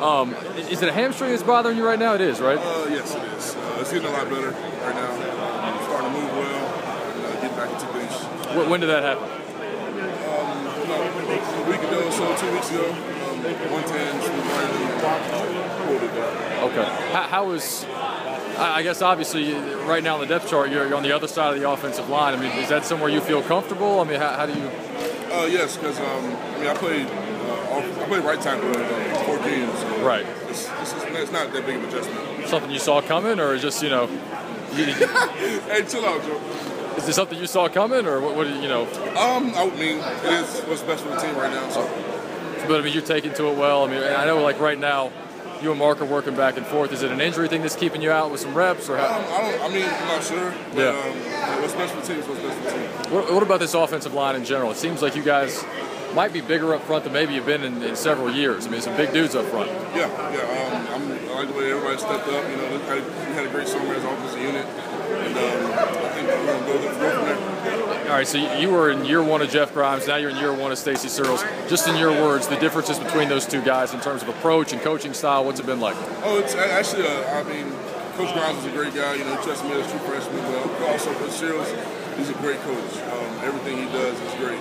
Um, is it a hamstring that's bothering you right now? It is, right? Uh, yes, it is. Uh, it's getting a lot better right now. Um, starting to move well and uh, getting back into things. When, when did that happen? Um, know, a week ago or so, two weeks ago, um, 110, smooth running, pulled it back. Okay. How, how is I I guess obviously right now on the depth chart you're, on the other side of the offensive line. I mean, is that somewhere you feel comfortable? I mean, how, how do you? Uh, yes, because um, I mean I played uh, I played right tackle in four games. So Right. It's, it's, it's not that big of an adjustment. Something you saw coming, or just you know, you, hey, chill out, Joe. is this something you saw coming, or what? what you know? Um, I mean, it is what's best for the team right now. So But I mean, you're taking to it well. I mean, I know like right now, you and Mark are working back and forth. Is it an injury thing that's keeping you out with some reps, or um, how? I don't. I mean, I'm not sure. But, Yeah. Um, what's best for the team is what's best for the team. What, what about this offensive line in general? It seems like you guys might be bigger up front than maybe you've been in, in several years. I mean, some big dudes up front. Yeah, yeah. Um, I'm, I like the way everybody stepped up. You know, we had, we had a great summer as an offensive unit, and um, I think we're going to go, go from there. All right, so you were in year one of Jeff Grimes. Now you're in year one of Stacy Searels. Just in your words, the differences between those two guys in terms of approach and coaching style. What's it been like? Oh, it's actually, uh, I mean, Coach Grimes is a great guy. You know, he trusted me as a true freshman. But also, Coach Searels, he's a great coach. Um, everything he does is great.